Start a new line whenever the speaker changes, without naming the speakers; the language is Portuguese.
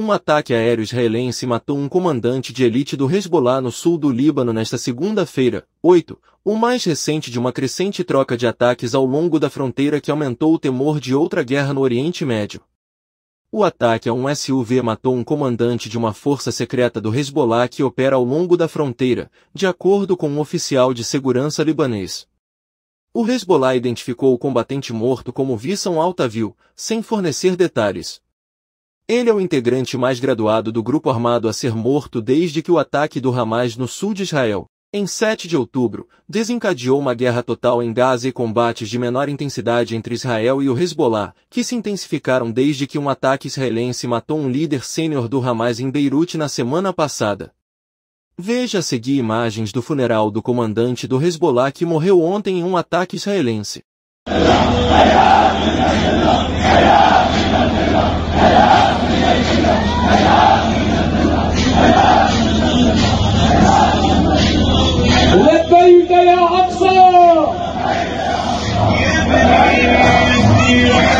Um ataque aéreo israelense matou um comandante de elite do Hezbollah no sul do Líbano nesta segunda-feira, 8, o mais recente de uma crescente troca de ataques ao longo da fronteira que aumentou o temor de outra guerra no Oriente Médio. O ataque a um SUV matou um comandante de uma força secreta do Hezbollah que opera ao longo da fronteira, de acordo com um oficial de segurança libanês. O Hezbollah identificou o combatente morto como Wissam Altavil, sem fornecer detalhes. Ele é o integrante mais graduado do grupo armado a ser morto desde que o ataque do Hamas no sul de Israel, em 7 de outubro, desencadeou uma guerra total em Gaza e combates de menor intensidade entre Israel e o Hezbollah, que se intensificaram desde que um ataque israelense matou um líder sênior do Hamas em Beirute na semana passada. Veja a seguir imagens do funeral do comandante do Hezbollah que morreu ontem em um ataque israelense. Al-Aqsa! Yeah,